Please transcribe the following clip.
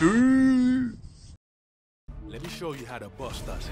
Let me show you how to bust us.